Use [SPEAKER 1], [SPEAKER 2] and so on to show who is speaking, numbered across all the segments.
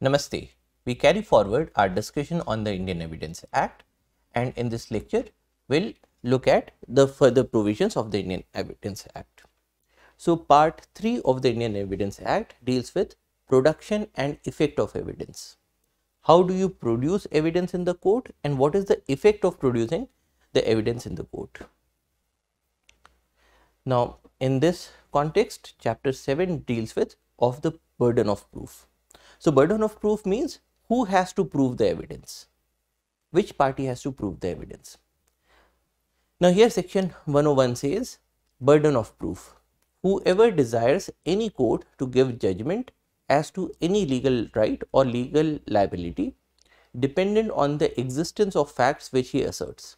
[SPEAKER 1] Namaste. We carry forward our discussion on the Indian Evidence Act and in this lecture we'll look at the further provisions of the Indian Evidence Act. So part 3 of the Indian Evidence Act deals with production and effect of evidence. How do you produce evidence in the court and what is the effect of producing the evidence in the court? Now in this context chapter 7 deals with of the burden of proof. So burden of proof means who has to prove the evidence, which party has to prove the evidence. Now here section 101 says burden of proof. Whoever desires any court to give judgment as to any legal right or legal liability dependent on the existence of facts which he asserts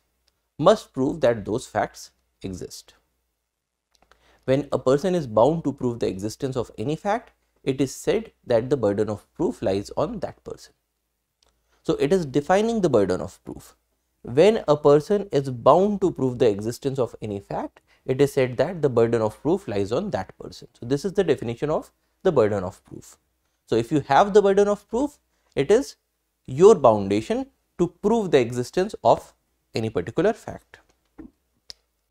[SPEAKER 1] must prove that those facts exist. When a person is bound to prove the existence of any fact, it is said that the burden of proof lies on that person. So, it is defining the burden of proof. When a person is bound to prove the existence of any fact, it is said that the burden of proof lies on that person. So, this is the definition of the burden of proof. So, if you have the burden of proof, it is your foundation to prove the existence of any particular fact.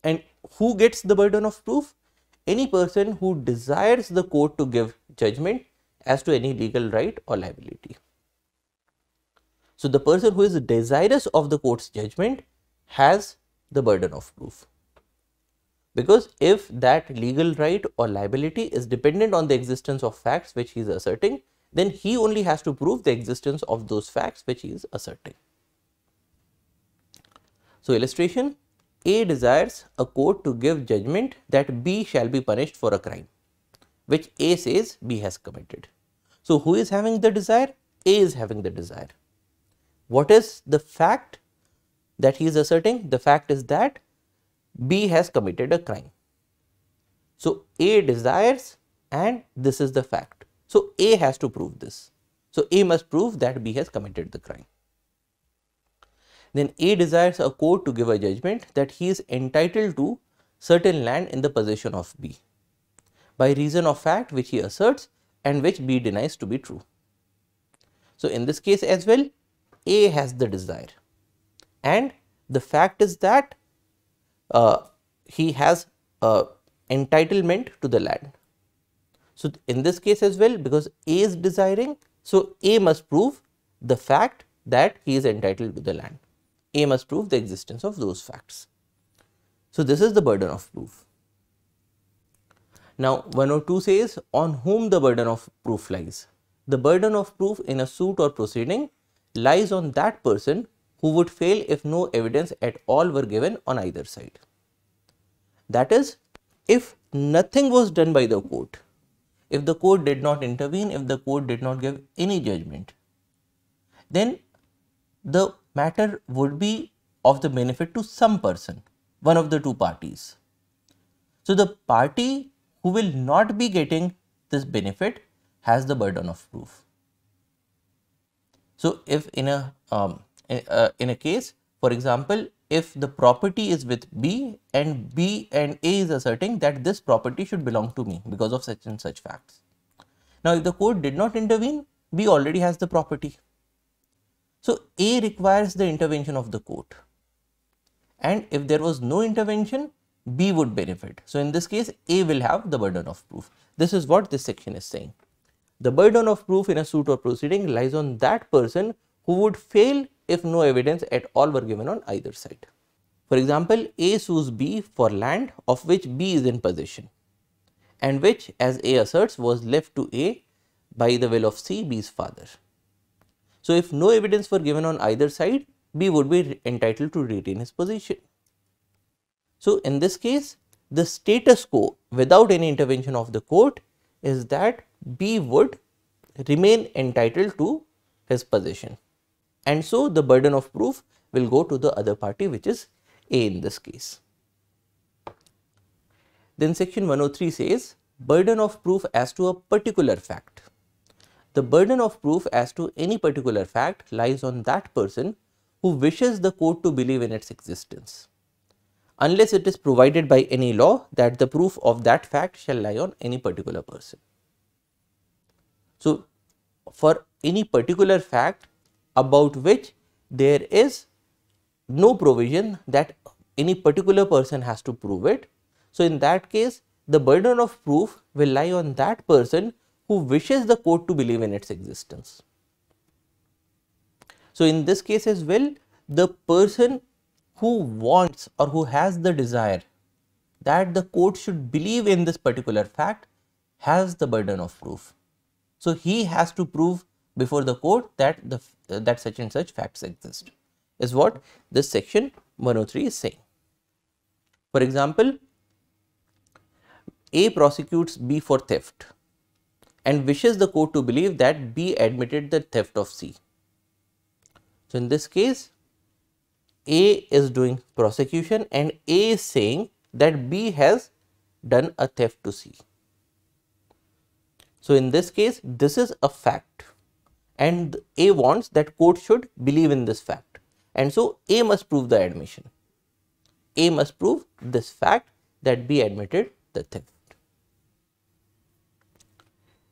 [SPEAKER 1] And who gets the burden of proof? Any person who desires the court to give judgment as to any legal right or liability. So, the person who is desirous of the court's judgment has the burden of proof. Because if that legal right or liability is dependent on the existence of facts which he is asserting, then he only has to prove the existence of those facts which he is asserting. So, illustration A desires a court to give judgment that B shall be punished for a crime which A says B has committed. So, who is having the desire? A is having the desire. What is the fact that he is asserting? The fact is that B has committed a crime. So, A desires and this is the fact. So, A has to prove this. So, A must prove that B has committed the crime. Then A desires a court to give a judgment that he is entitled to certain land in the possession of B by reason of fact which he asserts and which B denies to be true. So, in this case as well A has the desire and the fact is that uh, he has a entitlement to the land. So, in this case as well because A is desiring, so A must prove the fact that he is entitled to the land. A must prove the existence of those facts. So, this is the burden of proof. Now, 102 says on whom the burden of proof lies. The burden of proof in a suit or proceeding lies on that person who would fail if no evidence at all were given on either side. That is, if nothing was done by the court, if the court did not intervene, if the court did not give any judgment, then the matter would be of the benefit to some person, one of the two parties. So, the party who will not be getting this benefit has the burden of proof. So, if in a um, uh, in a case for example, if the property is with B and B and A is asserting that this property should belong to me because of such and such facts. Now, if the court did not intervene, B already has the property. So, A requires the intervention of the court and if there was no intervention, B would benefit. So, in this case, A will have the burden of proof. This is what this section is saying. The burden of proof in a suit or proceeding lies on that person who would fail if no evidence at all were given on either side. For example, A sues B for land of which B is in possession and which as A asserts was left to A by the will of C, B's father. So, if no evidence were given on either side, B would be entitled to retain his position. So, in this case, the status quo without any intervention of the court is that B would remain entitled to his possession. And so the burden of proof will go to the other party which is A in this case. Then section 103 says burden of proof as to a particular fact. The burden of proof as to any particular fact lies on that person who wishes the court to believe in its existence, unless it is provided by any law that the proof of that fact shall lie on any particular person. So, for any particular fact about which there is no provision that any particular person has to prove it. So, in that case the burden of proof will lie on that person who wishes the court to believe in its existence. So, in this case as well the person who wants or who has the desire that the court should believe in this particular fact has the burden of proof. So, he has to prove before the court that the uh, that such and such facts exist is what this section 103 is saying. For example, A prosecutes B for theft and wishes the court to believe that B admitted the theft of C. So, in this case A is doing prosecution and A is saying that B has done a theft to C. So, in this case this is a fact and A wants that court should believe in this fact and so A must prove the admission. A must prove this fact that B admitted the theft.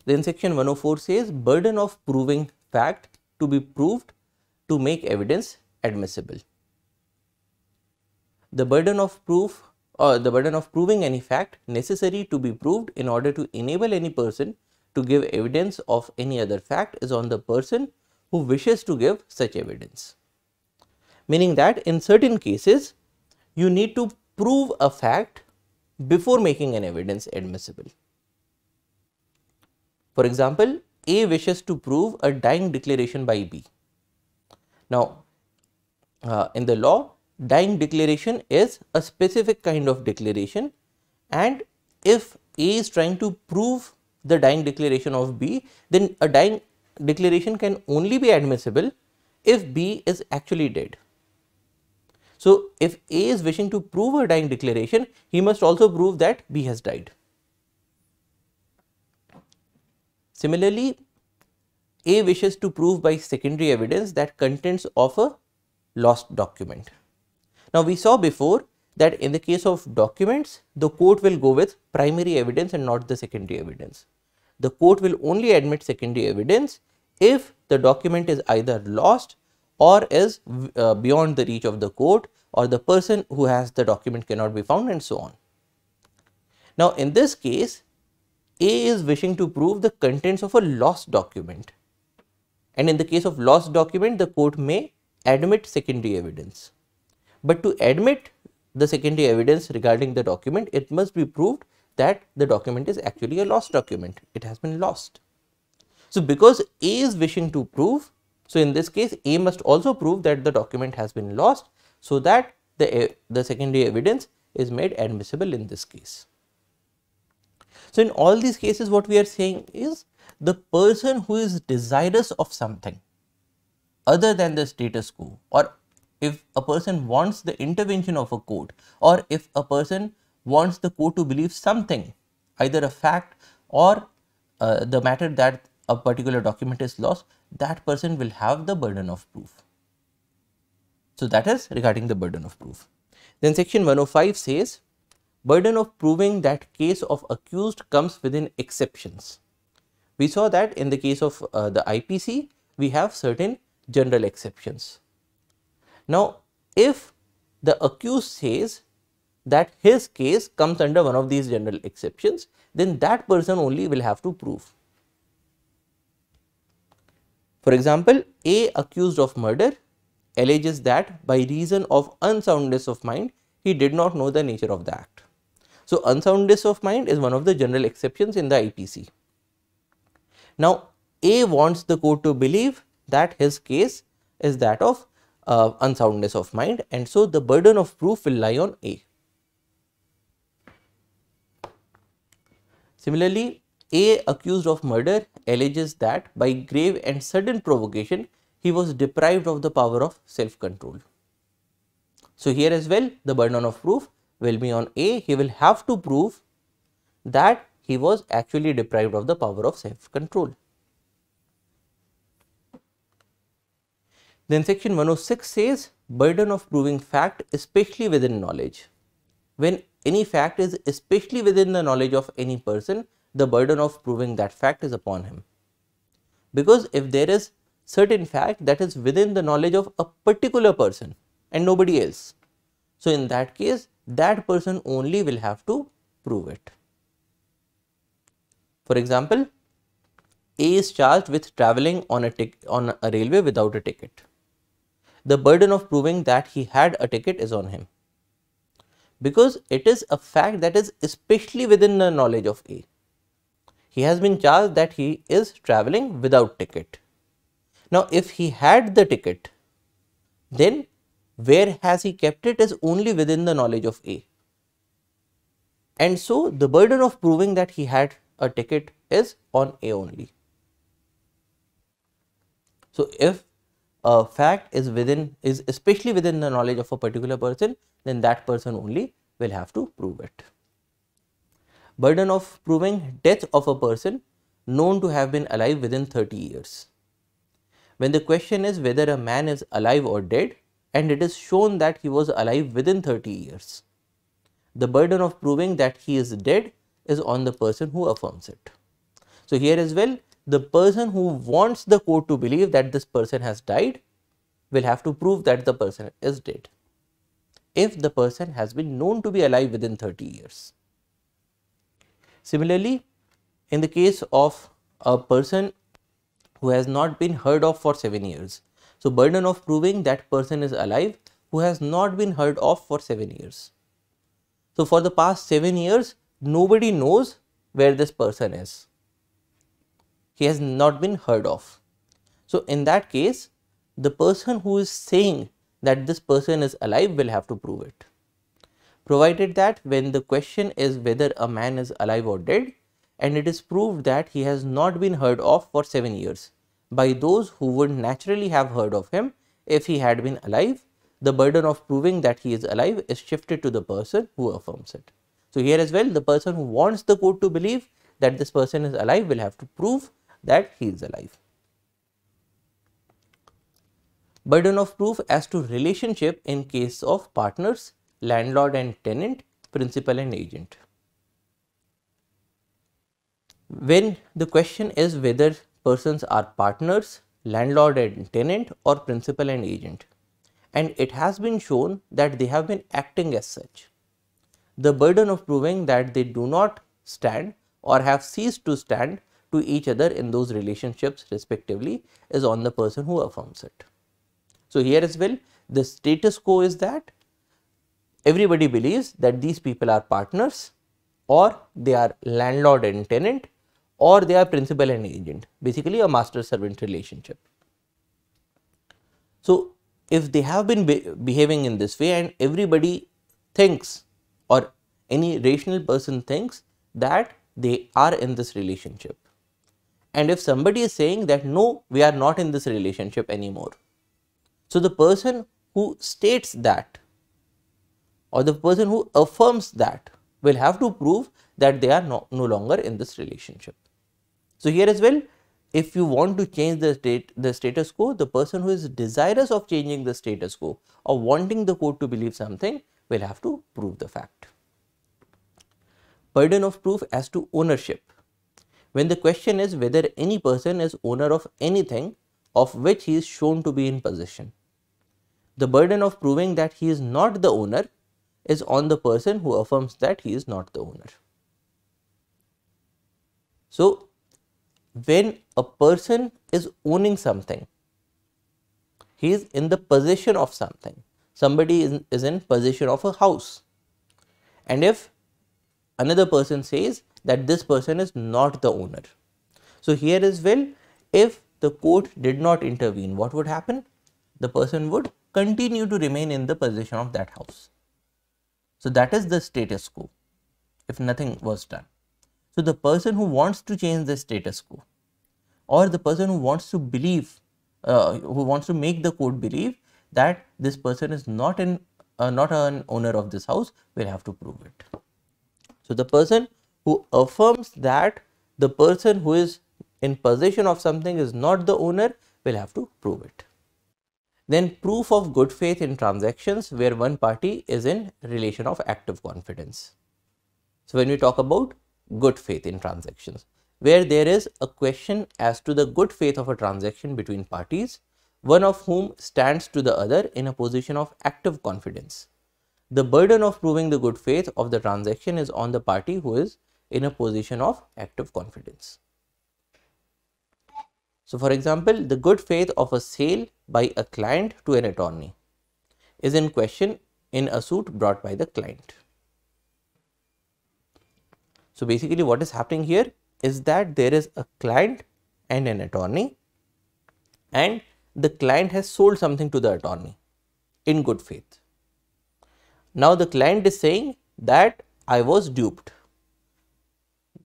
[SPEAKER 1] Then section 104 says burden of proving fact to be proved to make evidence admissible. The burden of proof or the burden of proving any fact necessary to be proved in order to enable any person to give evidence of any other fact is on the person who wishes to give such evidence. Meaning that in certain cases you need to prove a fact before making an evidence admissible. For example, A wishes to prove a dying declaration by B. Now, uh, in the law, dying declaration is a specific kind of declaration and if A is trying to prove the dying declaration of B, then a dying declaration can only be admissible if B is actually dead. So, if A is wishing to prove a dying declaration, he must also prove that B has died. Similarly, A wishes to prove by secondary evidence that contents of a lost document. Now, we saw before that in the case of documents, the court will go with primary evidence and not the secondary evidence. The court will only admit secondary evidence if the document is either lost or is uh, beyond the reach of the court or the person who has the document cannot be found and so on. Now, in this case, a is wishing to prove the contents of a lost document and in the case of lost document the court may admit secondary evidence. But to admit the secondary evidence regarding the document it must be proved that the document is actually a lost document, it has been lost. So, because A is wishing to prove, so in this case A must also prove that the document has been lost so that the, the secondary evidence is made admissible in this case. So, in all these cases what we are saying is the person who is desirous of something other than the status quo or if a person wants the intervention of a court or if a person wants the court to believe something either a fact or uh, the matter that a particular document is lost that person will have the burden of proof. So, that is regarding the burden of proof. Then section 105 says burden of proving that case of accused comes within exceptions. We saw that in the case of uh, the IPC, we have certain general exceptions. Now, if the accused says that his case comes under one of these general exceptions, then that person only will have to prove. For example, A accused of murder alleges that by reason of unsoundness of mind, he did not know the nature of the act. So, unsoundness of mind is one of the general exceptions in the IPC. Now, A wants the court to believe that his case is that of uh, unsoundness of mind and so the burden of proof will lie on A. Similarly, A accused of murder alleges that by grave and sudden provocation, he was deprived of the power of self-control. So, here as well the burden of proof will be on A, he will have to prove that he was actually deprived of the power of self-control. Then section 106 says burden of proving fact especially within knowledge. When any fact is especially within the knowledge of any person, the burden of proving that fact is upon him. Because if there is certain fact that is within the knowledge of a particular person and nobody else, so in that case that person only will have to prove it. For example, A is charged with travelling on a, on a railway without a ticket. The burden of proving that he had a ticket is on him because it is a fact that is especially within the knowledge of A. He has been charged that he is travelling without ticket. Now, if he had the ticket, then where has he kept it is only within the knowledge of A. And so, the burden of proving that he had a ticket is on A only. So, if a fact is within is especially within the knowledge of a particular person, then that person only will have to prove it. Burden of proving death of a person known to have been alive within 30 years. When the question is whether a man is alive or dead and it is shown that he was alive within 30 years, the burden of proving that he is dead is on the person who affirms it. So, here as well the person who wants the court to believe that this person has died will have to prove that the person is dead if the person has been known to be alive within 30 years. Similarly, in the case of a person who has not been heard of for 7 years. So, burden of proving that person is alive who has not been heard of for 7 years. So, for the past 7 years nobody knows where this person is. He has not been heard of. So, in that case, the person who is saying that this person is alive will have to prove it. Provided that when the question is whether a man is alive or dead and it is proved that he has not been heard of for 7 years by those who would naturally have heard of him if he had been alive, the burden of proving that he is alive is shifted to the person who affirms it. So, here as well the person who wants the court to believe that this person is alive will have to prove that he is alive. Burden of proof as to relationship in case of partners, landlord and tenant, principal and agent. When the question is whether persons are partners, landlord and tenant or principal and agent and it has been shown that they have been acting as such the burden of proving that they do not stand or have ceased to stand to each other in those relationships respectively is on the person who affirms it. So, here as well the status quo is that everybody believes that these people are partners or they are landlord and tenant or they are principal and agent basically a master servant relationship. So, if they have been be behaving in this way and everybody thinks or any rational person thinks that they are in this relationship. And if somebody is saying that no, we are not in this relationship anymore. So, the person who states that or the person who affirms that will have to prove that they are no, no longer in this relationship. So, here as well if you want to change the state the status quo the person who is desirous of changing the status quo or wanting the court to believe something will have to prove the fact burden of proof as to ownership. When the question is whether any person is owner of anything of which he is shown to be in possession. The burden of proving that he is not the owner is on the person who affirms that he is not the owner. So, when a person is owning something, he is in the possession of something. Somebody is, is in possession of a house. And if another person says that this person is not the owner. So, here as well if the court did not intervene what would happen? The person would continue to remain in the possession of that house. So, that is the status quo if nothing was done. So, the person who wants to change the status quo or the person who wants to believe, uh, who wants to make the court believe that this person is not in uh, not an owner of this house will have to prove it. So, the person who affirms that the person who is in possession of something is not the owner will have to prove it. Then proof of good faith in transactions where one party is in relation of active confidence. So, when we talk about good faith in transactions, where there is a question as to the good faith of a transaction between parties, one of whom stands to the other in a position of active confidence. The burden of proving the good faith of the transaction is on the party who is in a position of active confidence. So, for example, the good faith of a sale by a client to an attorney is in question in a suit brought by the client. So, basically what is happening here is that there is a client and an attorney and the client has sold something to the attorney in good faith. Now, the client is saying that I was duped.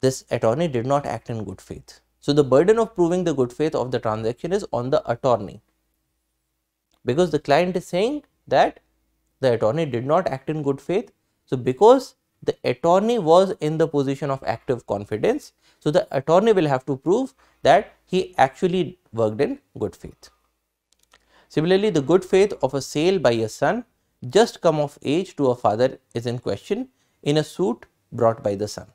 [SPEAKER 1] This attorney did not act in good faith. So, the burden of proving the good faith of the transaction is on the attorney because the client is saying that the attorney did not act in good faith. So, because the attorney was in the position of active confidence. So, the attorney will have to prove that he actually worked in good faith. Similarly, the good faith of a sale by a son just come of age to a father is in question in a suit brought by the son.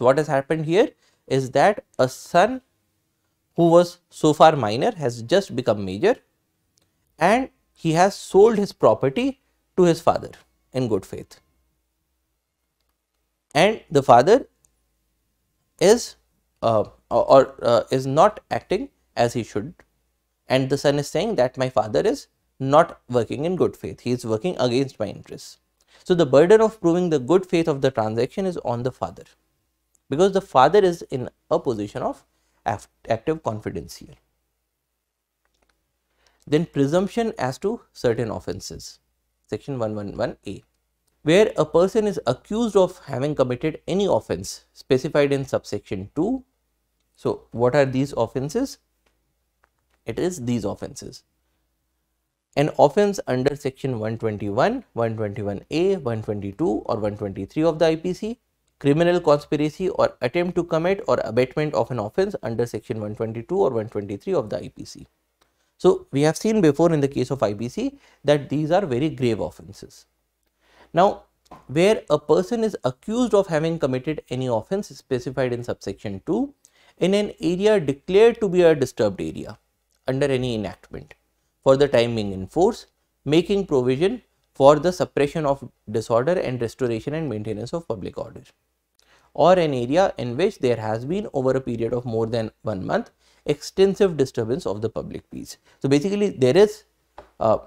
[SPEAKER 1] So, what has happened here is that a son who was so far minor has just become major and he has sold his property to his father in good faith. And the father is uh, or uh, is not acting as he should. And the son is saying that my father is not working in good faith. He is working against my interests. So the burden of proving the good faith of the transaction is on the father because the father is in a position of active confidence here then presumption as to certain offenses section 111a where a person is accused of having committed any offense specified in subsection 2. So, what are these offenses? It is these offenses. An offense under section 121, 121A, 122 or 123 of the IPC, criminal conspiracy or attempt to commit or abetment of an offense under section 122 or 123 of the IPC. So, we have seen before in the case of IPC that these are very grave offenses. Now, where a person is accused of having committed any offense specified in subsection 2 in an area declared to be a disturbed area under any enactment for the time being in force, making provision for the suppression of disorder and restoration and maintenance of public order or an area in which there has been over a period of more than one month extensive disturbance of the public peace. So, basically there is uh,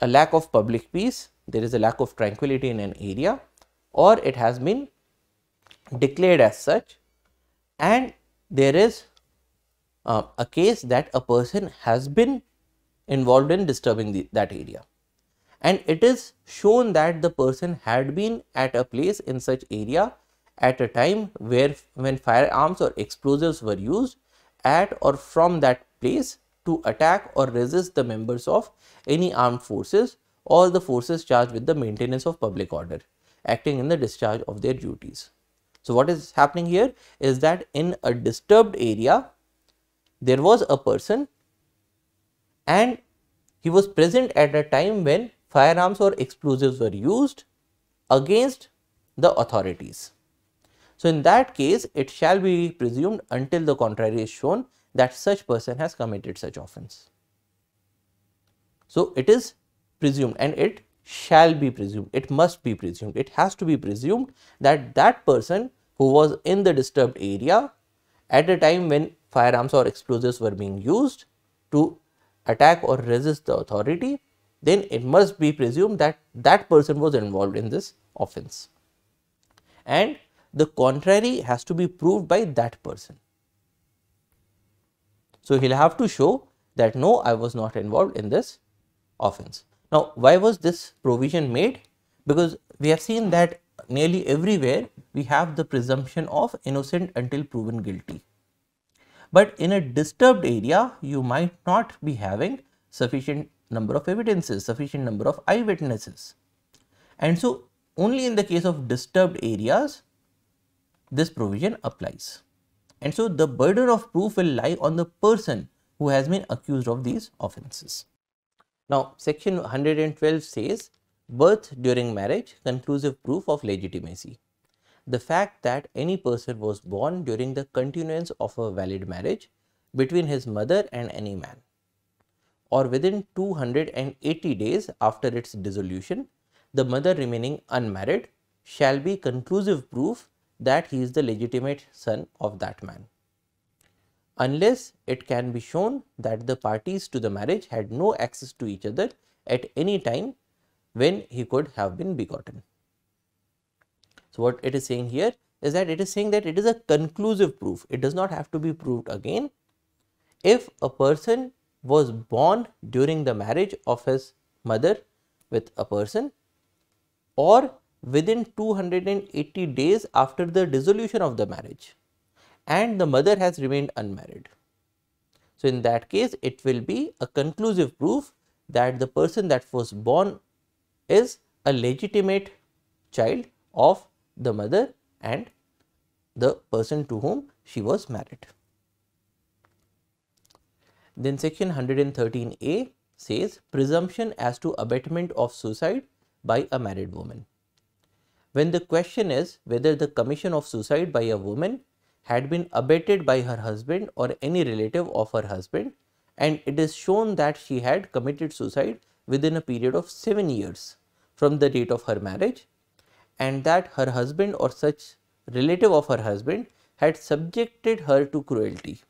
[SPEAKER 1] a lack of public peace there is a lack of tranquility in an area or it has been declared as such and there is uh, a case that a person has been involved in disturbing the, that area and it is shown that the person had been at a place in such area at a time where when firearms or explosives were used at or from that place to attack or resist the members of any armed forces or the forces charged with the maintenance of public order acting in the discharge of their duties. So, what is happening here is that in a disturbed area there was a person and he was present at a time when firearms or explosives were used against the authorities. So, in that case it shall be presumed until the contrary is shown that such person has committed such offence. So, it is presumed and it shall be presumed, it must be presumed, it has to be presumed that that person who was in the disturbed area at a time when firearms or explosives were being used to attack or resist the authority, then it must be presumed that that person was involved in this offense. And the contrary has to be proved by that person. So, he will have to show that no, I was not involved in this offense. Now, why was this provision made? Because we have seen that nearly everywhere we have the presumption of innocent until proven guilty. But in a disturbed area, you might not be having sufficient number of evidences, sufficient number of eyewitnesses. And so, only in the case of disturbed areas, this provision applies. And so, the burden of proof will lie on the person who has been accused of these offences. Now, section 112 says birth during marriage conclusive proof of legitimacy. The fact that any person was born during the continuance of a valid marriage between his mother and any man or within 280 days after its dissolution, the mother remaining unmarried shall be conclusive proof that he is the legitimate son of that man unless it can be shown that the parties to the marriage had no access to each other at any time when he could have been begotten. So, what it is saying here is that it is saying that it is a conclusive proof, it does not have to be proved again. If a person was born during the marriage of his mother with a person or within 280 days after the dissolution of the marriage and the mother has remained unmarried. So, in that case it will be a conclusive proof that the person that was born is a legitimate child of the mother and the person to whom she was married. Then section 113a says presumption as to abetment of suicide by a married woman. When the question is whether the commission of suicide by a woman had been abetted by her husband or any relative of her husband and it is shown that she had committed suicide within a period of 7 years from the date of her marriage and that her husband or such relative of her husband had subjected her to cruelty.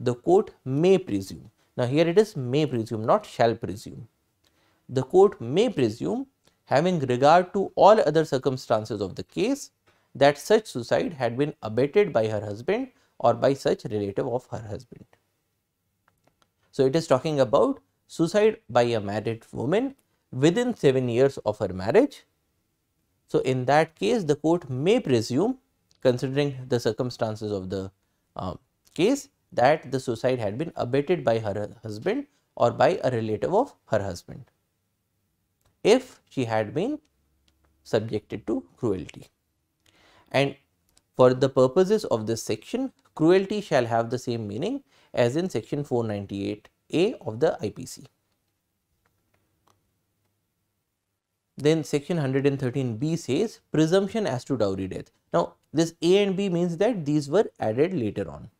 [SPEAKER 1] The court may presume. Now, here it is may presume, not shall presume. The court may presume, having regard to all other circumstances of the case, that such suicide had been abetted by her husband or by such relative of her husband. So, it is talking about suicide by a married woman within 7 years of her marriage. So, in that case the court may presume considering the circumstances of the uh, case that the suicide had been abetted by her husband or by a relative of her husband if she had been subjected to cruelty and for the purposes of this section cruelty shall have the same meaning as in section 498a of the IPC. Then section 113b says presumption as to dowry death. Now this a and b means that these were added later on.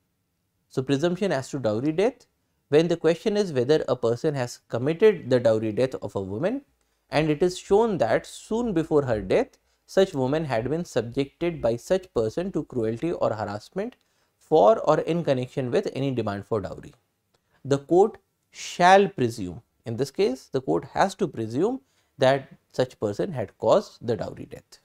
[SPEAKER 1] So presumption as to dowry death when the question is whether a person has committed the dowry death of a woman and it is shown that soon before her death such woman had been subjected by such person to cruelty or harassment for or in connection with any demand for dowry. The court shall presume, in this case the court has to presume that such person had caused the dowry death.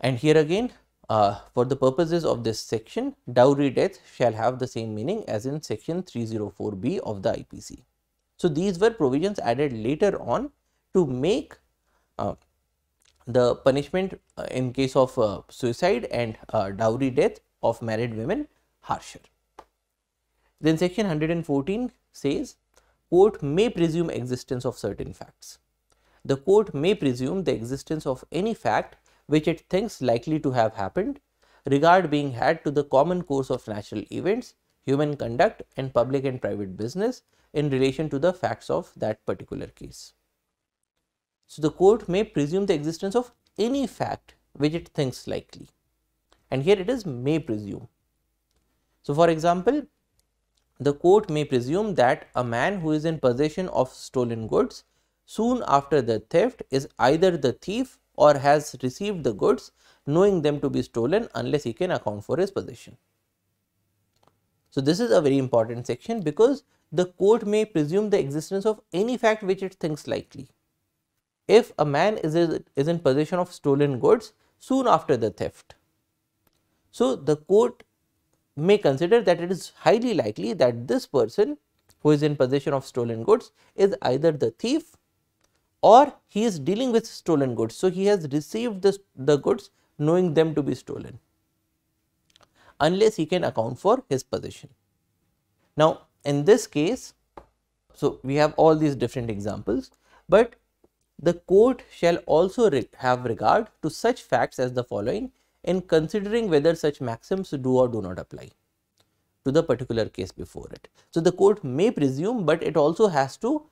[SPEAKER 1] And here again uh, for the purposes of this section dowry death shall have the same meaning as in section 304b of the IPC. So, these were provisions added later on to make uh, the punishment uh, in case of uh, suicide and uh, dowry death of married women harsher. Then section 114 says court may presume existence of certain facts. The court may presume the existence of any fact which it thinks likely to have happened, regard being had to the common course of natural events, human conduct and public and private business in relation to the facts of that particular case. So, the court may presume the existence of any fact which it thinks likely and here it is may presume. So, for example, the court may presume that a man who is in possession of stolen goods soon after the theft is either the thief or has received the goods knowing them to be stolen unless he can account for his possession. So, this is a very important section because the court may presume the existence of any fact which it thinks likely if a man is, is in possession of stolen goods soon after the theft. So, the court may consider that it is highly likely that this person who is in possession of stolen goods is either the thief or he is dealing with stolen goods. So, he has received the, the goods knowing them to be stolen unless he can account for his possession. Now, in this case, so we have all these different examples, but the court shall also re have regard to such facts as the following in considering whether such maxims do or do not apply to the particular case before it. So, the court may presume, but it also has to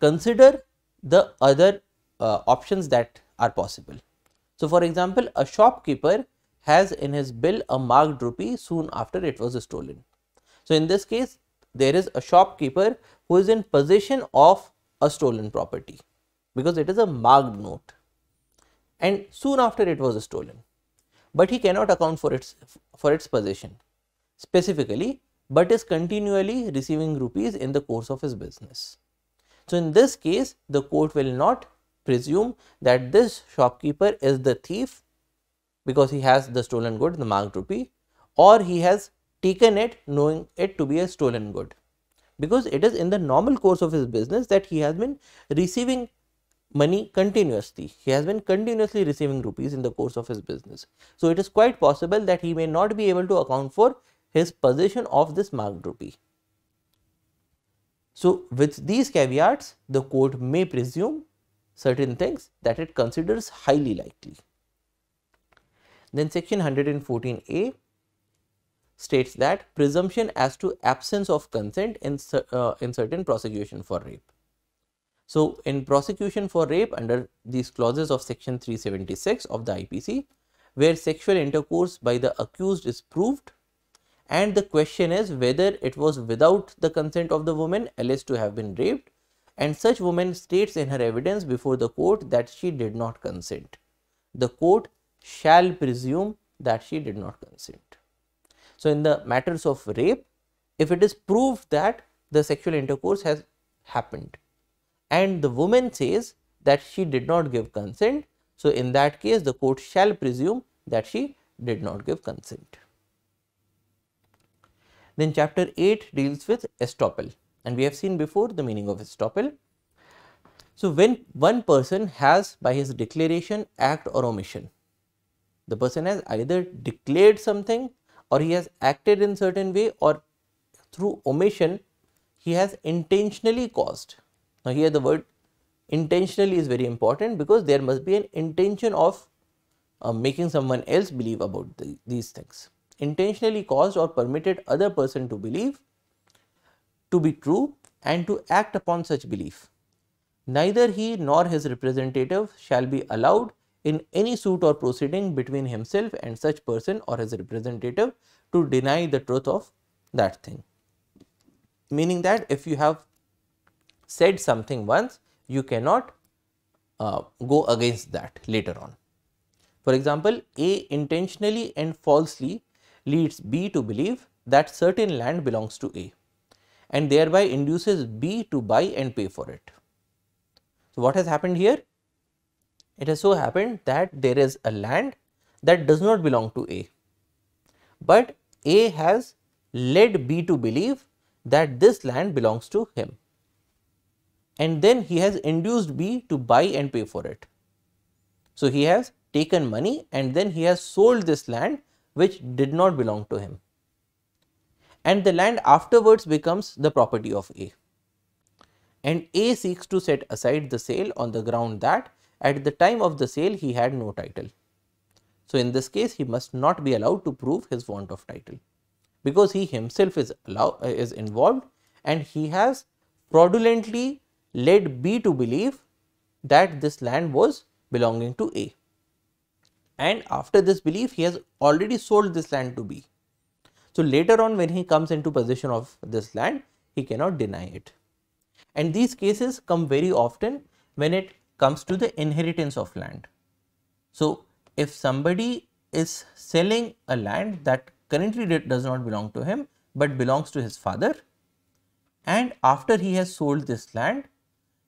[SPEAKER 1] consider the other uh, options that are possible. So, for example, a shopkeeper has in his bill a marked rupee soon after it was stolen. So, in this case there is a shopkeeper who is in possession of a stolen property because it is a marked note. And soon after it was stolen, but he cannot account for its for its possession. Specifically, but is continually receiving rupees in the course of his business. So, in this case the court will not presume that this shopkeeper is the thief because he has the stolen good the marked rupee or he has taken it knowing it to be a stolen good. Because it is in the normal course of his business that he has been receiving money continuously. He has been continuously receiving rupees in the course of his business. So, it is quite possible that he may not be able to account for his possession of this marked rupee. So, with these caveats, the court may presume certain things that it considers highly likely. Then section 114a states that presumption as to absence of consent in, uh, in certain prosecution for rape. So, in prosecution for rape under these clauses of section 376 of the IPC, where sexual intercourse by the accused is proved and the question is whether it was without the consent of the woman alleged to have been raped and such woman states in her evidence before the court that she did not consent. The court shall presume that she did not consent. So, in the matters of rape, if it is proved that the sexual intercourse has happened and the woman says that she did not give consent, so in that case the court shall presume that she did not give consent. Then chapter 8 deals with estoppel and we have seen before the meaning of estoppel. So, when one person has by his declaration act or omission, the person has either declared something or he has acted in certain way or through omission he has intentionally caused. Now, here the word intentionally is very important because there must be an intention of uh, making someone else believe about the, these things intentionally caused or permitted other person to believe to be true and to act upon such belief. Neither he nor his representative shall be allowed in any suit or proceeding between himself and such person or his representative to deny the truth of that thing. Meaning that if you have said something once, you cannot uh, go against that later on. For example, A intentionally and falsely leads B to believe that certain land belongs to A and thereby induces B to buy and pay for it. So, what has happened here? It has so happened that there is a land that does not belong to A, but A has led B to believe that this land belongs to him and then he has induced B to buy and pay for it. So, he has taken money and then he has sold this land which did not belong to him and the land afterwards becomes the property of A and A seeks to set aside the sale on the ground that at the time of the sale he had no title. So, in this case he must not be allowed to prove his want of title because he himself is allow, is involved and he has fraudulently led B to believe that this land was belonging to A and after this belief he has already sold this land to B. So, later on when he comes into possession of this land he cannot deny it and these cases come very often when it comes to the inheritance of land. So, if somebody is selling a land that currently does not belong to him, but belongs to his father and after he has sold this land,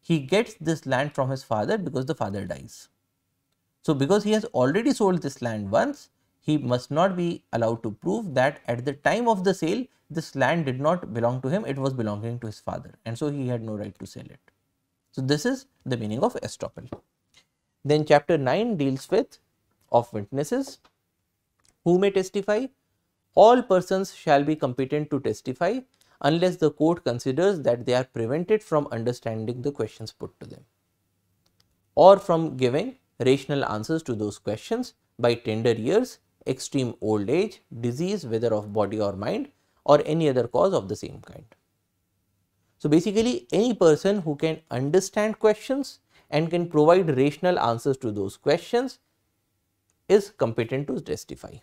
[SPEAKER 1] he gets this land from his father because the father dies. So, because he has already sold this land once, he must not be allowed to prove that at the time of the sale, this land did not belong to him, it was belonging to his father and so he had no right to sell it. So, this is the meaning of estoppel. Then chapter 9 deals with of witnesses who may testify. All persons shall be competent to testify unless the court considers that they are prevented from understanding the questions put to them or from giving rational answers to those questions by tender years, extreme old age, disease whether of body or mind or any other cause of the same kind. So, basically any person who can understand questions and can provide rational answers to those questions is competent to testify.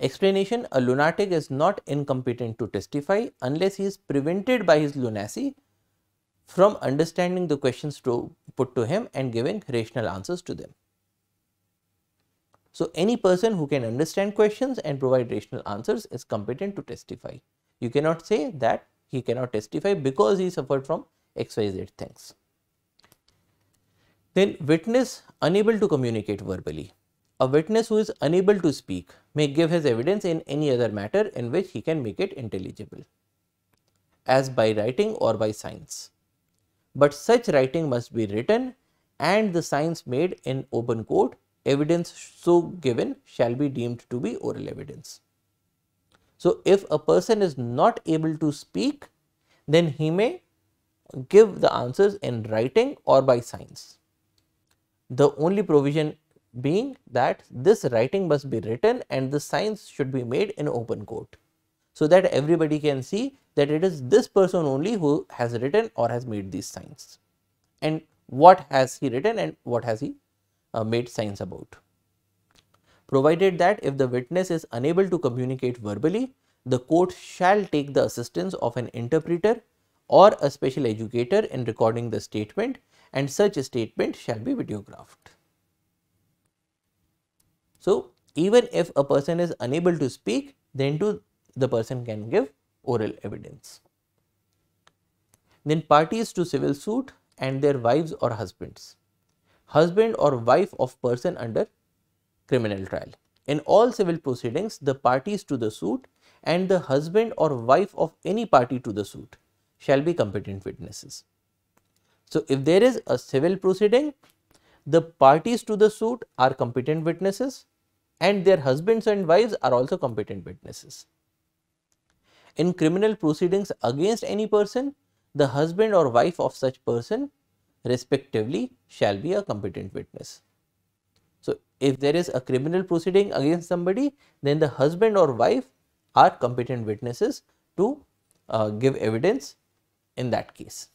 [SPEAKER 1] Explanation A lunatic is not incompetent to testify unless he is prevented by his lunacy from understanding the questions to put to him and giving rational answers to them. So, any person who can understand questions and provide rational answers is competent to testify. You cannot say that he cannot testify because he suffered from XYZ things. Then witness unable to communicate verbally. A witness who is unable to speak may give his evidence in any other matter in which he can make it intelligible as by writing or by signs. But such writing must be written and the signs made in open court evidence so given shall be deemed to be oral evidence. So, if a person is not able to speak, then he may give the answers in writing or by signs. The only provision being that this writing must be written and the signs should be made in open court. So, that everybody can see that it is this person only who has written or has made these signs and what has he written and what has he uh, made signs about provided that if the witness is unable to communicate verbally, the court shall take the assistance of an interpreter or a special educator in recording the statement and such a statement shall be videographed. So, even if a person is unable to speak, then too the person can give oral evidence. Then parties to civil suit and their wives or husbands. Husband or wife of person under criminal trial. In all civil proceedings, the parties to the suit and the husband or wife of any party to the suit shall be competent witnesses. So, if there is a civil proceeding, the parties to the suit are competent witnesses and their husbands and wives are also competent witnesses. In criminal proceedings against any person, the husband or wife of such person respectively shall be a competent witness So, if there is a criminal proceeding against somebody, then the husband or wife are competent witnesses to uh, give evidence in that case.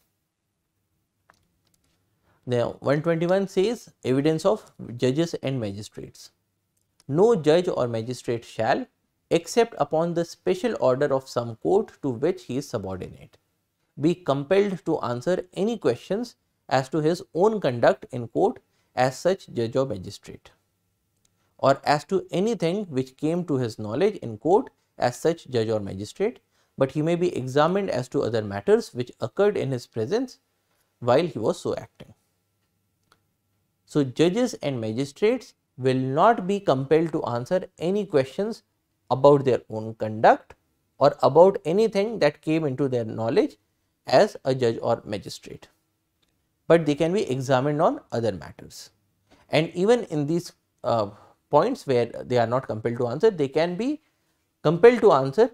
[SPEAKER 1] Now, 121 says evidence of judges and magistrates. No judge or magistrate shall, except upon the special order of some court to which he is subordinate, be compelled to answer any questions as to his own conduct in court as such judge or magistrate or as to anything which came to his knowledge in court as such judge or magistrate, but he may be examined as to other matters which occurred in his presence while he was so acting. So, judges and magistrates will not be compelled to answer any questions about their own conduct or about anything that came into their knowledge as a judge or magistrate, but they can be examined on other matters. And even in these uh, points where they are not compelled to answer, they can be compelled to answer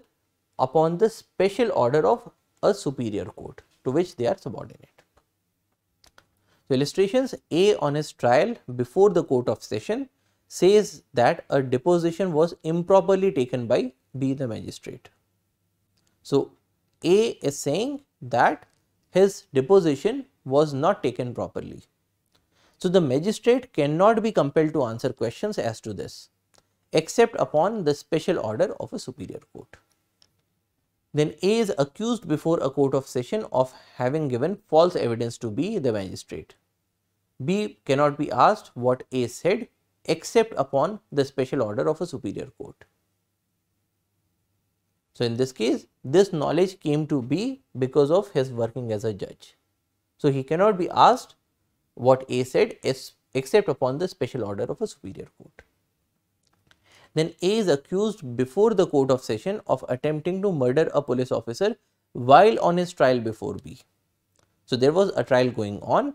[SPEAKER 1] upon the special order of a superior court to which they are subordinate. So, illustrations A on his trial before the court of session says that a deposition was improperly taken by B the magistrate. So, A is saying that his deposition was not taken properly. So, the magistrate cannot be compelled to answer questions as to this except upon the special order of a superior court. Then A is accused before a court of session of having given false evidence to B the magistrate. B cannot be asked what A said except upon the special order of a superior court. So, in this case this knowledge came to B because of his working as a judge. So, he cannot be asked what A said except upon the special order of a superior court. Then A is accused before the court of session of attempting to murder a police officer while on his trial before B. So, there was a trial going on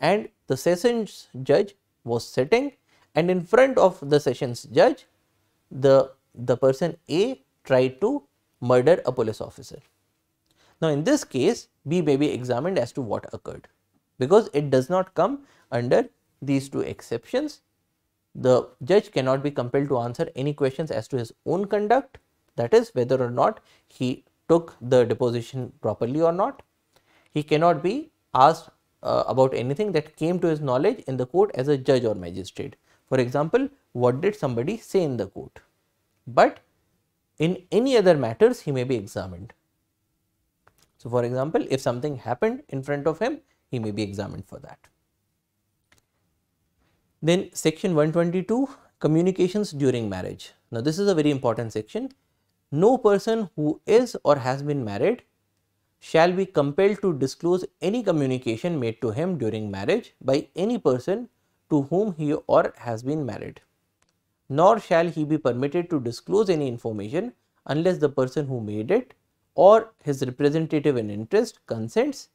[SPEAKER 1] and the sessions judge was sitting and in front of the sessions judge the, the person A tried to murder a police officer. Now, in this case B may be examined as to what occurred because it does not come under these two exceptions. The judge cannot be compelled to answer any questions as to his own conduct that is whether or not he took the deposition properly or not. He cannot be asked uh, about anything that came to his knowledge in the court as a judge or magistrate. For example, what did somebody say in the court? But in any other matters he may be examined. So, for example, if something happened in front of him, he may be examined for that. Then section 122 communications during marriage. Now, this is a very important section. No person who is or has been married shall be compelled to disclose any communication made to him during marriage by any person to whom he or has been married nor shall he be permitted to disclose any information unless the person who made it or his representative in interest consents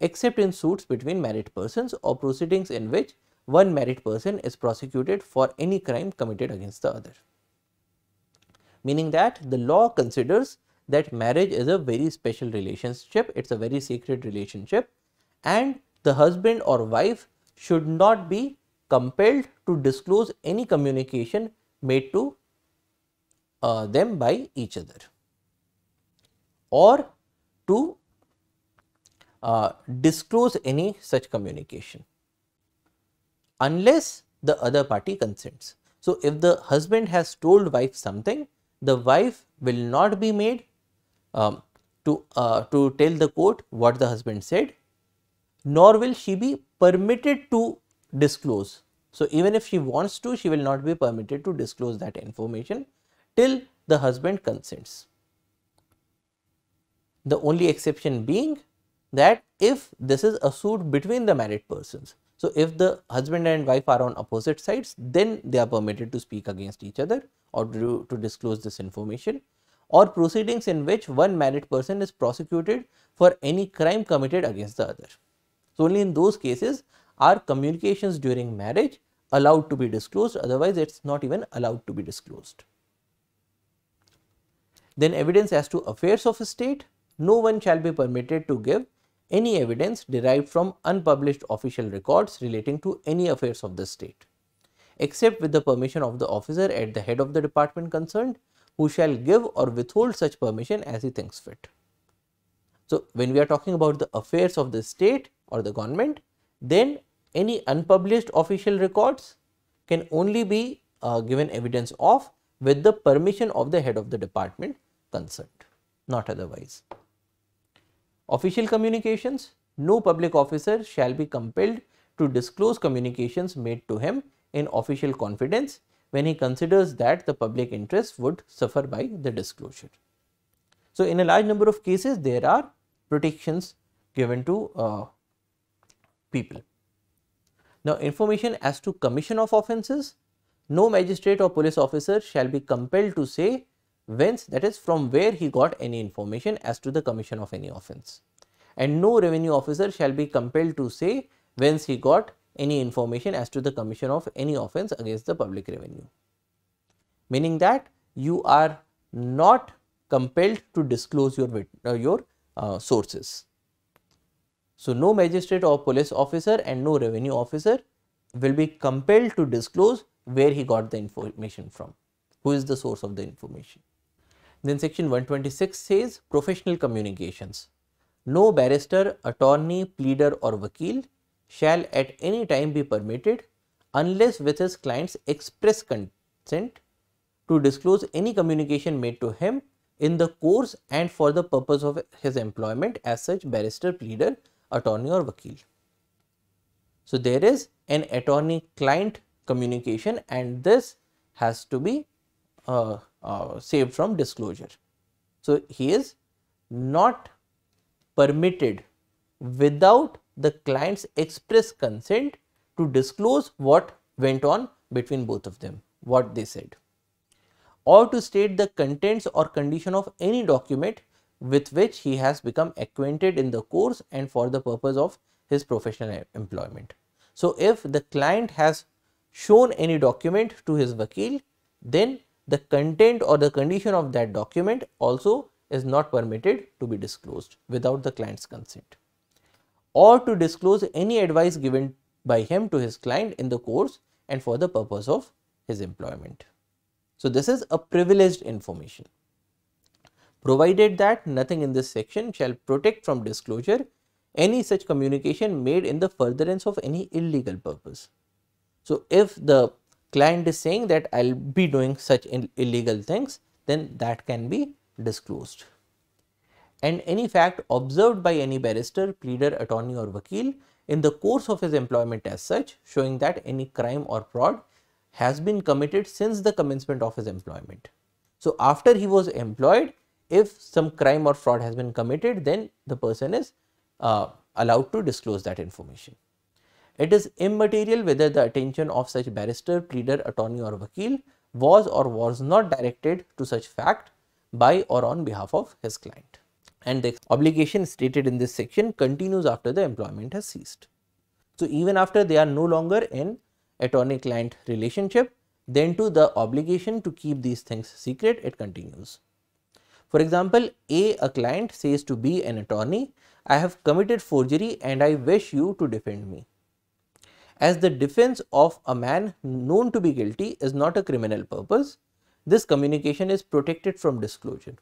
[SPEAKER 1] except in suits between married persons or proceedings in which one married person is prosecuted for any crime committed against the other. Meaning that the law considers that marriage is a very special relationship, it is a very sacred relationship and the husband or wife should not be compelled to disclose any communication made to uh, them by each other or to uh, disclose any such communication unless the other party consents. So, if the husband has told wife something, the wife will not be made um, to, uh, to tell the court what the husband said, nor will she be permitted to disclose so, even if she wants to, she will not be permitted to disclose that information till the husband consents. The only exception being that if this is a suit between the married persons. So, if the husband and wife are on opposite sides, then they are permitted to speak against each other or to, to disclose this information or proceedings in which one married person is prosecuted for any crime committed against the other. So, only in those cases are communications during marriage allowed to be disclosed otherwise it is not even allowed to be disclosed. Then evidence as to affairs of a state, no one shall be permitted to give any evidence derived from unpublished official records relating to any affairs of the state, except with the permission of the officer at the head of the department concerned, who shall give or withhold such permission as he thinks fit. So, when we are talking about the affairs of the state or the government, then any unpublished official records can only be uh, given evidence of with the permission of the head of the department concerned, not otherwise. Official communications, no public officer shall be compelled to disclose communications made to him in official confidence when he considers that the public interest would suffer by the disclosure. So, in a large number of cases there are protections given to uh, people. Now, information as to commission of offences, no magistrate or police officer shall be compelled to say whence that is from where he got any information as to the commission of any offence and no revenue officer shall be compelled to say whence he got any information as to the commission of any offence against the public revenue. Meaning that you are not compelled to disclose your, uh, your uh, sources. So, no magistrate or police officer and no revenue officer will be compelled to disclose where he got the information from, who is the source of the information. Then section 126 says professional communications. No barrister, attorney, pleader or vakil shall at any time be permitted unless with his client's express consent to disclose any communication made to him in the course and for the purpose of his employment as such barrister, pleader attorney or vakil. So, there is an attorney client communication and this has to be uh, uh, saved from disclosure. So, he is not permitted without the client's express consent to disclose what went on between both of them, what they said or to state the contents or condition of any document with which he has become acquainted in the course and for the purpose of his professional employment. So, if the client has shown any document to his vakil, then the content or the condition of that document also is not permitted to be disclosed without the client's consent or to disclose any advice given by him to his client in the course and for the purpose of his employment. So, this is a privileged information provided that nothing in this section shall protect from disclosure any such communication made in the furtherance of any illegal purpose. So, if the client is saying that I will be doing such illegal things, then that can be disclosed. And any fact observed by any barrister, pleader, attorney or vakil in the course of his employment as such, showing that any crime or fraud has been committed since the commencement of his employment. So, after he was employed, if some crime or fraud has been committed, then the person is uh, allowed to disclose that information. It is immaterial whether the attention of such barrister, pleader, attorney or vakil was or was not directed to such fact by or on behalf of his client. And the obligation stated in this section continues after the employment has ceased. So, even after they are no longer in attorney client relationship, then to the obligation to keep these things secret it continues. For example, A a client says to B an attorney, I have committed forgery and I wish you to defend me. As the defense of a man known to be guilty is not a criminal purpose, this communication is protected from disclosure.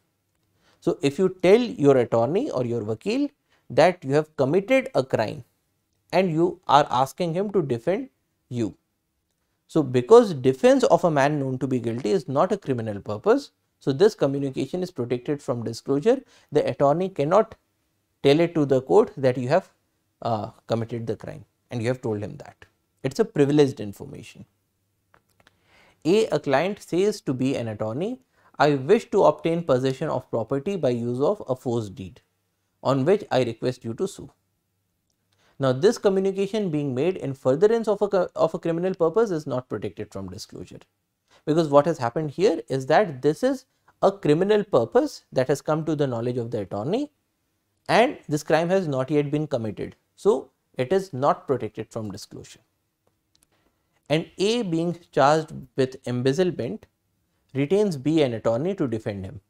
[SPEAKER 1] So, if you tell your attorney or your vakil that you have committed a crime and you are asking him to defend you. So, because defense of a man known to be guilty is not a criminal purpose, so this communication is protected from disclosure. The attorney cannot tell it to the court that you have uh, committed the crime and you have told him that. It is a privileged information. A, a client says to B an attorney, I wish to obtain possession of property by use of a forced deed on which I request you to sue. Now, this communication being made in furtherance of a, of a criminal purpose is not protected from disclosure because what has happened here is that this is a criminal purpose that has come to the knowledge of the attorney and this crime has not yet been committed. So, it is not protected from disclosure. And A being charged with embezzlement retains B an attorney to defend him.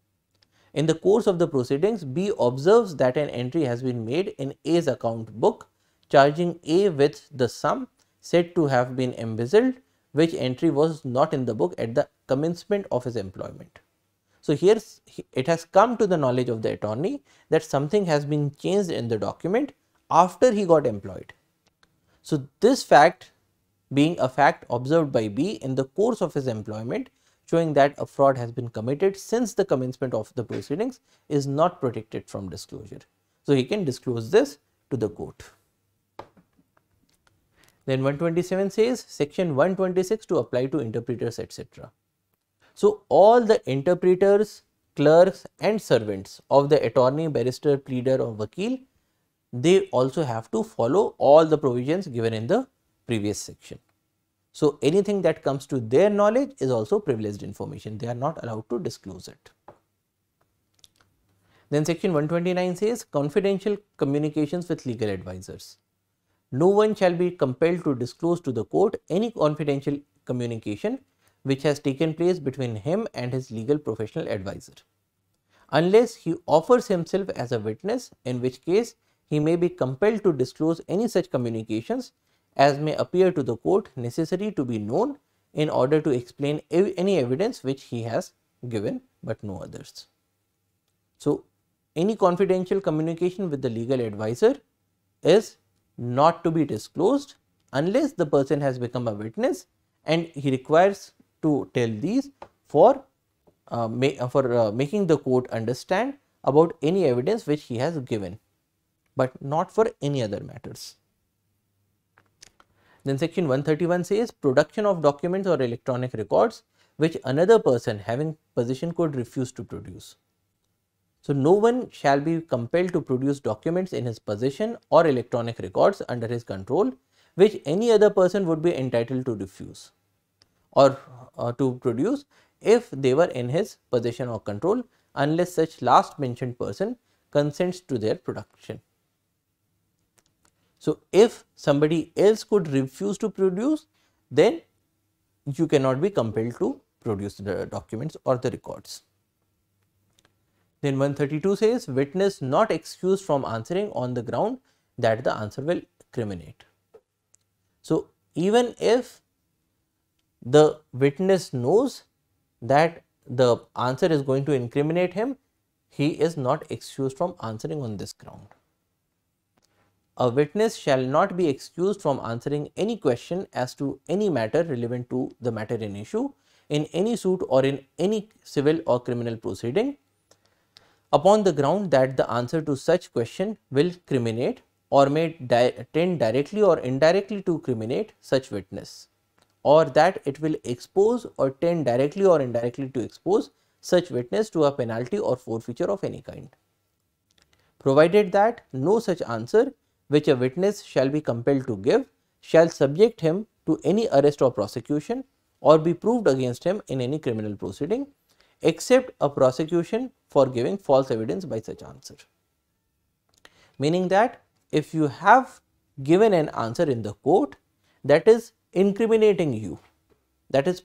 [SPEAKER 1] In the course of the proceedings, B observes that an entry has been made in A's account book charging A with the sum said to have been embezzled which entry was not in the book at the commencement of his employment. So, here it has come to the knowledge of the attorney that something has been changed in the document after he got employed. So, this fact being a fact observed by B in the course of his employment showing that a fraud has been committed since the commencement of the proceedings is not protected from disclosure. So, he can disclose this to the court. Then 127 says section 126 to apply to interpreters etc. So, all the interpreters, clerks and servants of the attorney, barrister, pleader or vakil, they also have to follow all the provisions given in the previous section. So, anything that comes to their knowledge is also privileged information, they are not allowed to disclose it. Then section 129 says confidential communications with legal advisors. No one shall be compelled to disclose to the court any confidential communication which has taken place between him and his legal professional advisor, unless he offers himself as a witness, in which case he may be compelled to disclose any such communications as may appear to the court necessary to be known in order to explain ev any evidence which he has given, but no others. So, any confidential communication with the legal advisor is not to be disclosed unless the person has become a witness and he requires to tell these for uh, for uh, making the court understand about any evidence which he has given, but not for any other matters. Then section 131 says production of documents or electronic records which another person having possession could refuse to produce. So, no one shall be compelled to produce documents in his possession or electronic records under his control which any other person would be entitled to refuse or uh, to produce if they were in his possession or control unless such last mentioned person consents to their production. So, if somebody else could refuse to produce, then you cannot be compelled to produce the documents or the records. Then 132 says witness not excused from answering on the ground that the answer will criminate. So, even if the witness knows that the answer is going to incriminate him, he is not excused from answering on this ground. A witness shall not be excused from answering any question as to any matter relevant to the matter in issue in any suit or in any civil or criminal proceeding upon the ground that the answer to such question will criminate or may di tend directly or indirectly to criminate such witness or that it will expose or tend directly or indirectly to expose such witness to a penalty or forfeiture of any kind. Provided that no such answer which a witness shall be compelled to give shall subject him to any arrest or prosecution or be proved against him in any criminal proceeding except a prosecution for giving false evidence by such answer. Meaning that if you have given an answer in the court that is incriminating you that is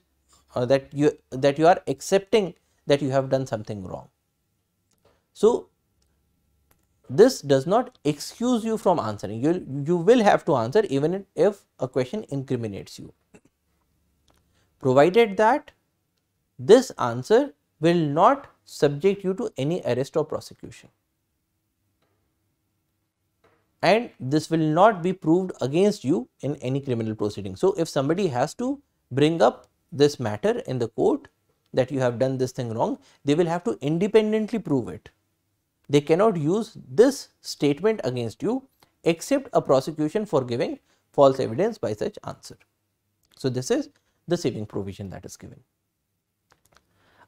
[SPEAKER 1] uh, that you that you are accepting that you have done something wrong. So, this does not excuse you from answering you you will have to answer even if a question incriminates you provided that this answer will not subject you to any arrest or prosecution and this will not be proved against you in any criminal proceeding. So, if somebody has to bring up this matter in the court that you have done this thing wrong, they will have to independently prove it. They cannot use this statement against you except a prosecution for giving false evidence by such answer. So, this is the saving provision that is given.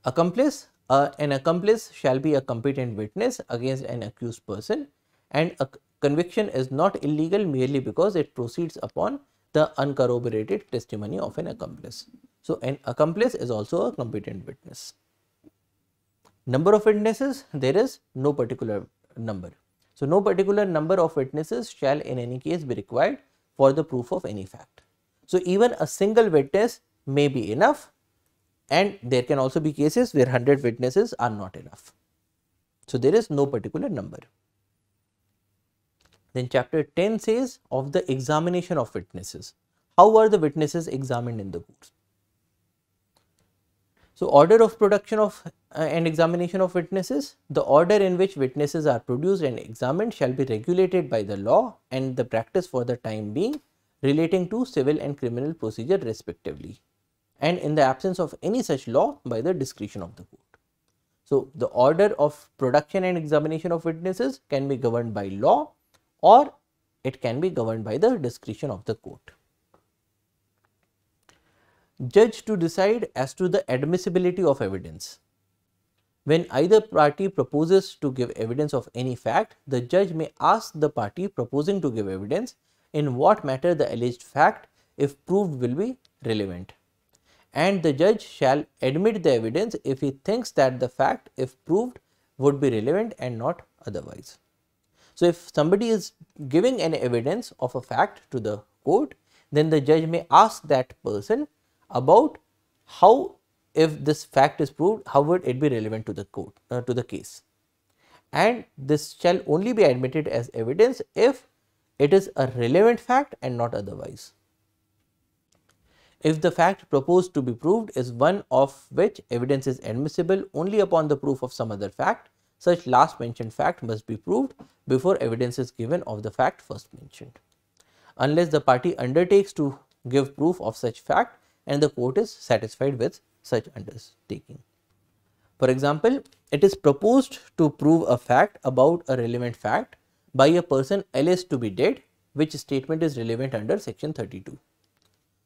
[SPEAKER 1] Accomplice uh, an accomplice shall be a competent witness against an accused person and a conviction is not illegal merely because it proceeds upon the uncorroborated testimony of an accomplice. So, an accomplice is also a competent witness. Number of witnesses, there is no particular number. So, no particular number of witnesses shall in any case be required for the proof of any fact. So, even a single witness may be enough and there can also be cases where 100 witnesses are not enough. So, there is no particular number. Then chapter 10 says of the examination of witnesses. How are the witnesses examined in the courts? So, order of production of uh, and examination of witnesses, the order in which witnesses are produced and examined shall be regulated by the law and the practice for the time being relating to civil and criminal procedure respectively and in the absence of any such law by the discretion of the court. So, the order of production and examination of witnesses can be governed by law or it can be governed by the discretion of the court. Judge to decide as to the admissibility of evidence. When either party proposes to give evidence of any fact, the judge may ask the party proposing to give evidence in what matter the alleged fact if proved will be relevant and the judge shall admit the evidence if he thinks that the fact if proved would be relevant and not otherwise. So, if somebody is giving an evidence of a fact to the court, then the judge may ask that person about how if this fact is proved, how would it be relevant to the court uh, to the case. And this shall only be admitted as evidence if it is a relevant fact and not otherwise. If the fact proposed to be proved is one of which evidence is admissible only upon the proof of some other fact, such last mentioned fact must be proved before evidence is given of the fact first mentioned. Unless the party undertakes to give proof of such fact and the court is satisfied with such undertaking. For example, it is proposed to prove a fact about a relevant fact by a person alleged to be dead which statement is relevant under section 32.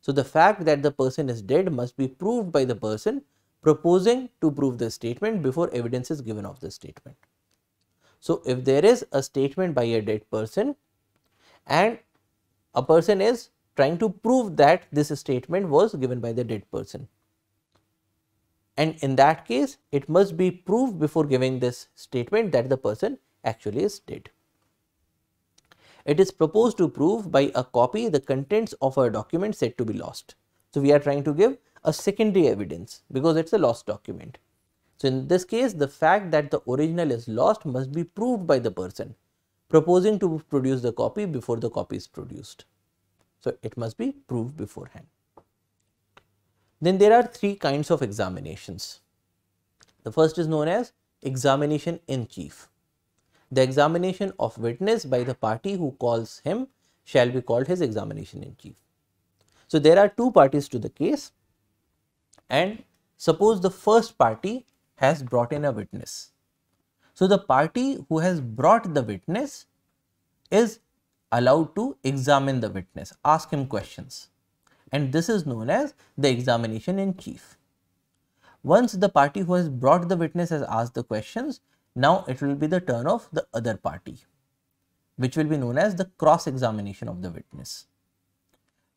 [SPEAKER 1] So, the fact that the person is dead must be proved by the person proposing to prove the statement before evidence is given of the statement. So, if there is a statement by a dead person and a person is trying to prove that this statement was given by the dead person. and in that case it must be proved before giving this statement that the person actually is dead. It is proposed to prove by a copy the contents of a document said to be lost. So, we are trying to give a secondary evidence because it is a lost document. So, in this case the fact that the original is lost must be proved by the person proposing to produce the copy before the copy is produced. So, it must be proved beforehand. Then there are three kinds of examinations. The first is known as examination in chief. The examination of witness by the party who calls him shall be called his examination in chief. So, there are two parties to the case and suppose the first party has brought in a witness. So, the party who has brought the witness is allowed to examine the witness, ask him questions and this is known as the examination in chief. Once the party who has brought the witness has asked the questions, now it will be the turn of the other party, which will be known as the cross examination of the witness.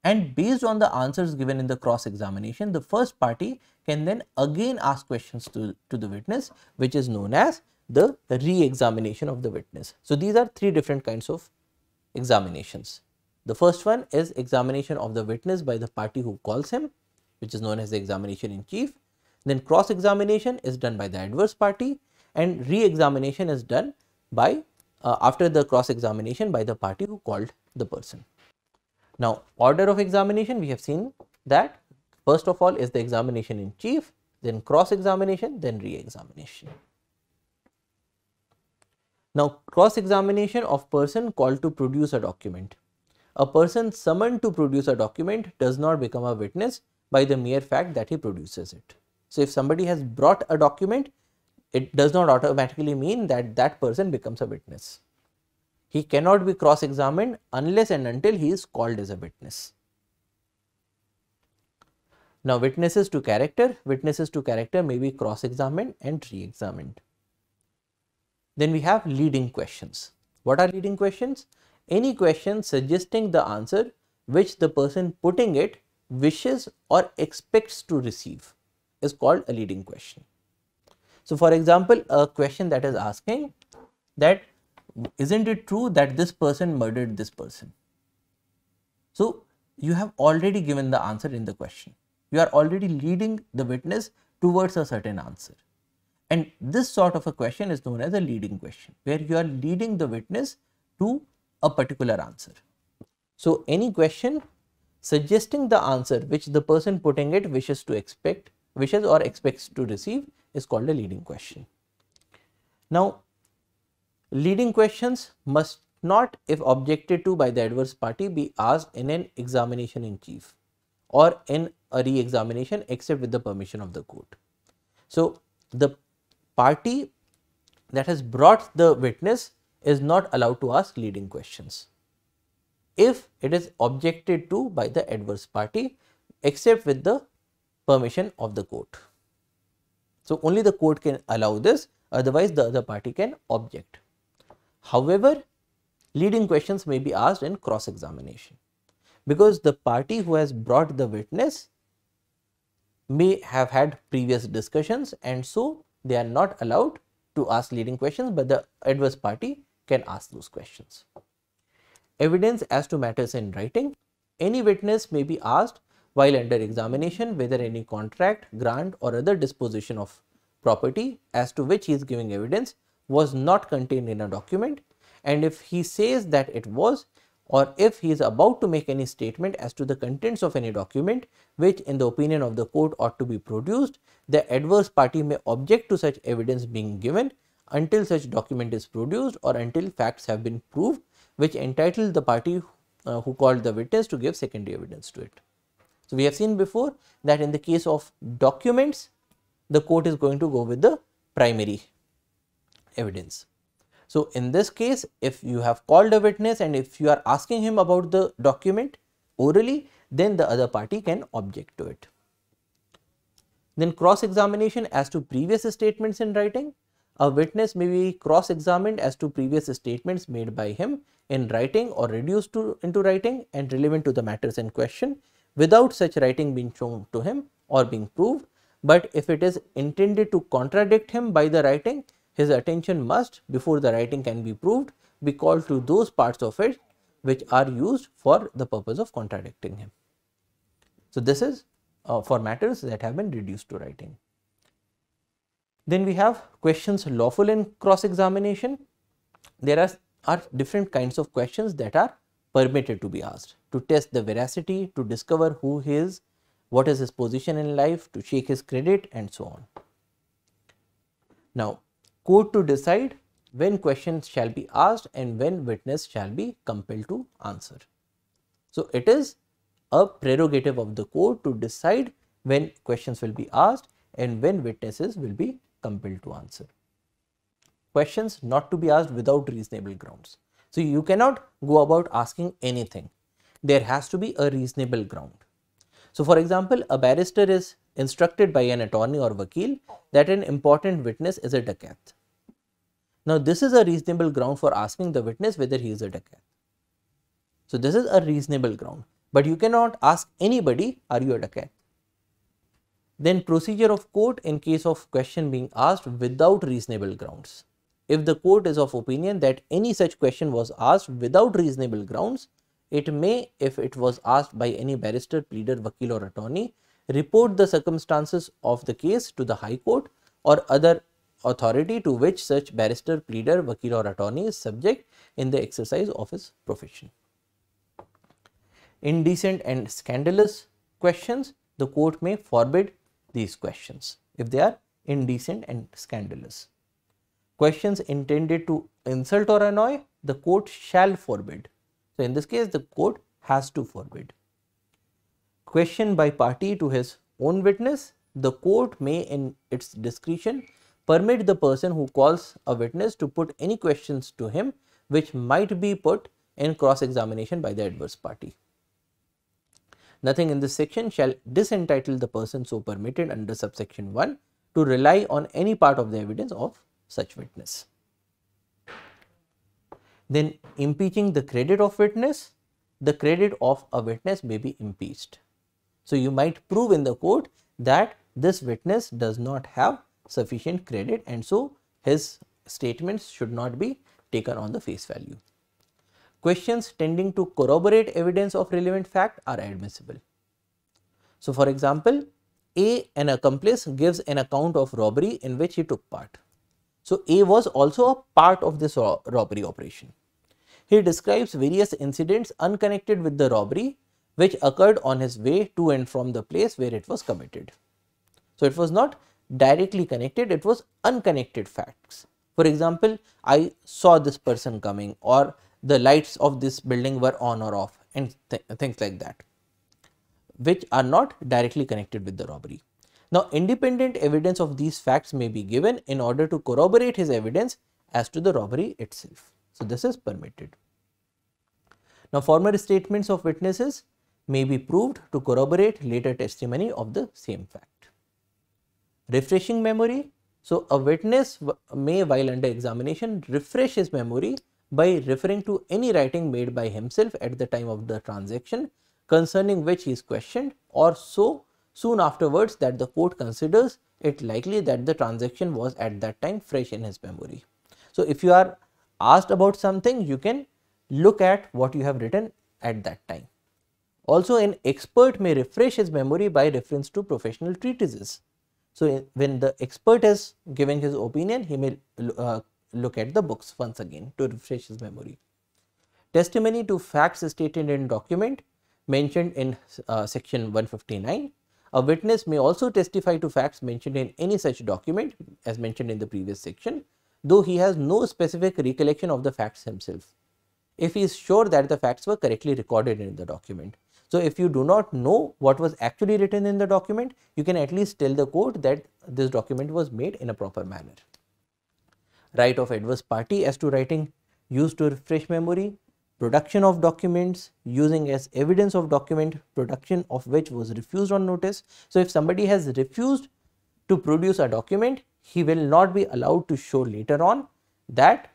[SPEAKER 1] And based on the answers given in the cross examination, the first party can then again ask questions to, to the witness, which is known as the re-examination of the witness. So, these are three different kinds of examinations. The first one is examination of the witness by the party who calls him, which is known as the examination in chief. Then cross examination is done by the adverse party and re-examination is done by uh, after the cross examination by the party who called the person. Now, order of examination we have seen that first of all is the examination in chief, then cross examination, then re-examination. Now, cross examination of person called to produce a document a person summoned to produce a document does not become a witness by the mere fact that he produces it. So, if somebody has brought a document, it does not automatically mean that that person becomes a witness. He cannot be cross examined unless and until he is called as a witness. Now, witnesses to character, witnesses to character may be cross examined and re examined. Then we have leading questions. What are leading questions? any question suggesting the answer which the person putting it wishes or expects to receive is called a leading question. So, for example, a question that is asking that isn't it true that this person murdered this person? So, you have already given the answer in the question. You are already leading the witness towards a certain answer. And this sort of a question is known as a leading question, where you are leading the witness to a particular answer. So, any question suggesting the answer which the person putting it wishes to expect, wishes or expects to receive is called a leading question. Now, leading questions must not if objected to by the adverse party be asked in an examination in chief or in a re-examination except with the permission of the court. So, the party that has brought the witness is not allowed to ask leading questions if it is objected to by the adverse party except with the permission of the court. So, only the court can allow this otherwise the other party can object. However, leading questions may be asked in cross examination because the party who has brought the witness may have had previous discussions and so they are not allowed to ask leading questions, but the adverse party can ask those questions. Evidence as to matters in writing. Any witness may be asked while under examination whether any contract, grant or other disposition of property as to which he is giving evidence was not contained in a document and if he says that it was or if he is about to make any statement as to the contents of any document which in the opinion of the court ought to be produced, the adverse party may object to such evidence being given until such document is produced or until facts have been proved which entitle the party uh, who called the witness to give secondary evidence to it. So, we have seen before that in the case of documents the court is going to go with the primary evidence. So, in this case if you have called a witness and if you are asking him about the document orally then the other party can object to it. Then cross examination as to previous statements in writing a witness may be cross-examined as to previous statements made by him in writing or reduced to, into writing and relevant to the matters in question without such writing being shown to him or being proved but if it is intended to contradict him by the writing, his attention must, before the writing can be proved, be called to those parts of it which are used for the purpose of contradicting him. So, this is uh, for matters that have been reduced to writing. Then we have questions lawful in cross examination. There are, are different kinds of questions that are permitted to be asked to test the veracity, to discover who he is, what is his position in life, to shake his credit and so on. Now, court to decide when questions shall be asked and when witness shall be compelled to answer. So, it is a prerogative of the court to decide when questions will be asked and when witnesses will be compelled to answer. Questions not to be asked without reasonable grounds. So, you cannot go about asking anything. There has to be a reasonable ground. So, for example, a barrister is instructed by an attorney or vakil that an important witness is a dacoit. Now, this is a reasonable ground for asking the witness whether he is a dacoit. So, this is a reasonable ground, but you cannot ask anybody, are you a dacoit? Then procedure of court in case of question being asked without reasonable grounds. If the court is of opinion that any such question was asked without reasonable grounds, it may, if it was asked by any barrister, pleader, vakil or attorney, report the circumstances of the case to the High Court or other authority to which such barrister, pleader, vakil or attorney is subject in the exercise of his profession. Indecent and scandalous questions, the court may forbid these questions if they are indecent and scandalous. Questions intended to insult or annoy, the court shall forbid. So, in this case, the court has to forbid. Question by party to his own witness, the court may, in its discretion, permit the person who calls a witness to put any questions to him which might be put in cross examination by the adverse party. Nothing in this section shall disentitle the person so permitted under subsection 1 to rely on any part of the evidence of such witness. Then impeaching the credit of witness, the credit of a witness may be impeached. So, you might prove in the court that this witness does not have sufficient credit and so his statements should not be taken on the face value. Questions tending to corroborate evidence of relevant fact are admissible. So, for example, A an accomplice gives an account of robbery in which he took part. So, A was also a part of this robbery operation. He describes various incidents unconnected with the robbery which occurred on his way to and from the place where it was committed. So, it was not directly connected, it was unconnected facts. For example, I saw this person coming or the lights of this building were on or off and th things like that which are not directly connected with the robbery. Now, independent evidence of these facts may be given in order to corroborate his evidence as to the robbery itself. So, this is permitted. Now, former statements of witnesses may be proved to corroborate later testimony of the same fact. Refreshing memory. So, a witness may while under examination refresh his memory by referring to any writing made by himself at the time of the transaction concerning which he is questioned or so soon afterwards that the court considers it likely that the transaction was at that time fresh in his memory. So, if you are asked about something you can look at what you have written at that time. Also an expert may refresh his memory by reference to professional treatises. So, when the expert is giving his opinion he may uh, look at the books once again to refresh his memory. Testimony to facts stated in document mentioned in uh, section 159. A witness may also testify to facts mentioned in any such document as mentioned in the previous section, though he has no specific recollection of the facts himself, if he is sure that the facts were correctly recorded in the document. So, if you do not know what was actually written in the document, you can at least tell the court that this document was made in a proper manner. Right of adverse party as to writing used to refresh memory, production of documents using as evidence of document production of which was refused on notice. So, if somebody has refused to produce a document, he will not be allowed to show later on that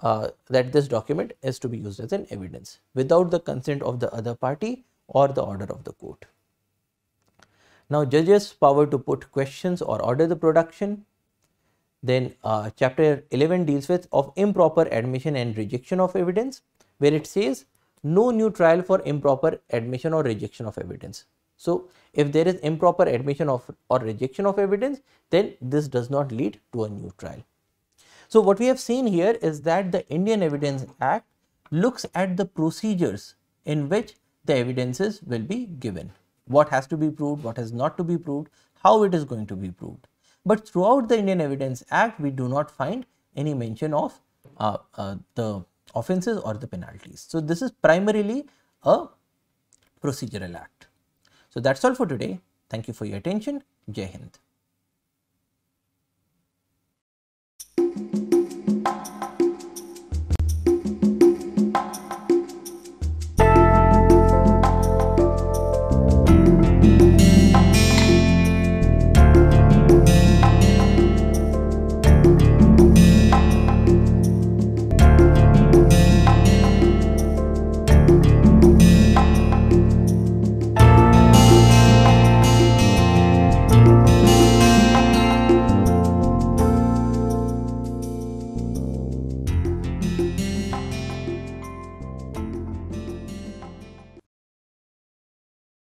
[SPEAKER 1] uh, that this document is to be used as an evidence without the consent of the other party or the order of the court. Now judges power to put questions or order the production. Then uh, chapter 11 deals with of improper admission and rejection of evidence where it says no new trial for improper admission or rejection of evidence. So, if there is improper admission of or rejection of evidence then this does not lead to a new trial. So, what we have seen here is that the Indian Evidence Act looks at the procedures in which the evidences will be given, what has to be proved, what has not to be proved, how it is going to be proved. But throughout the Indian Evidence Act, we do not find any mention of uh, uh, the offences or the penalties. So, this is primarily a procedural act. So, that is all for today. Thank you for your attention. Jai Hind.